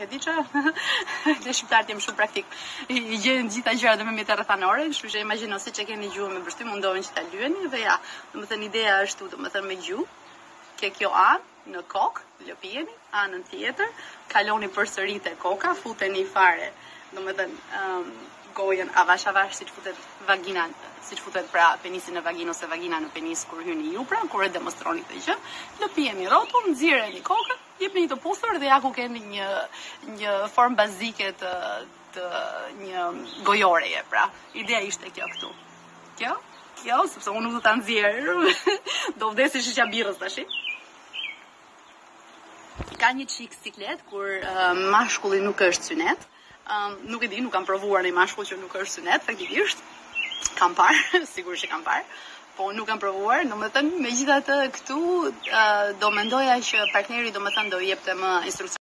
e di që dhe shqiptarët jemi shumë praktikë. I gjejmë të gjitha gjërat dhe me mjete rrethanore, kështu që imagjino si e keni gjuhën me pështymë, mundoheni që ta lyeni dhe ja. Domethënë ideja është këtu, domethënë me gjuhë. Te kjo anë në kokë, lëpijeni, anën tjetër, kaloni përsëri te koka, futeni fare. Domethënë, ëm um, gojën avash avash siç futet vagina, siç futet pra penisi në vaginë ose vagina në penis kur hyni ju pra, kur e demonstroni këtë gjë. Lëpijeni rrotull, nxirreni kokën, Jepni një të puthur dhe ja ku keni një një formë bazike të të një gojoreje, pra. Ideja ishte kjo këtu. Kjo? Kjo, sepse unë nuk do ta nxjerr. do vdesë shishja e birrës tashi. Ka një çik siklet kur uh, mashkulli nuk është synet. Nuk e di, nuk kam provuar ndonjë mashkull që nuk është synet, efektivisht. Kam parë, sigurisht që kam parë, po nuk kam provuar. Domethënë, megjithatë këtu do mendoja që partneri domethënë do jepte më instruksion